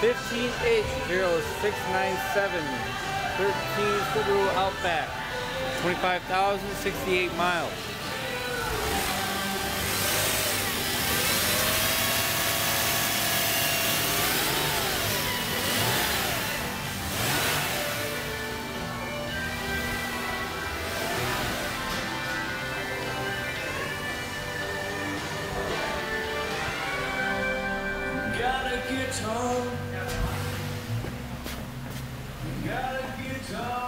15H0697, 13 Subaru Outback, 25,068 miles. Got a guitar. Got a guitar.